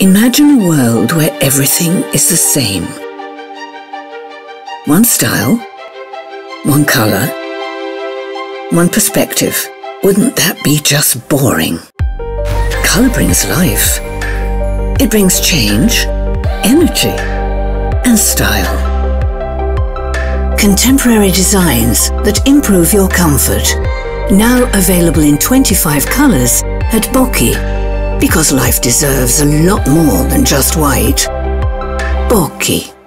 Imagine a world where everything is the same. One style, one colour, one perspective. Wouldn't that be just boring? Colour brings life. It brings change, energy, and style. Contemporary designs that improve your comfort. Now available in 25 colours at Bocchi because life deserves a lot more than just white. Bocchi.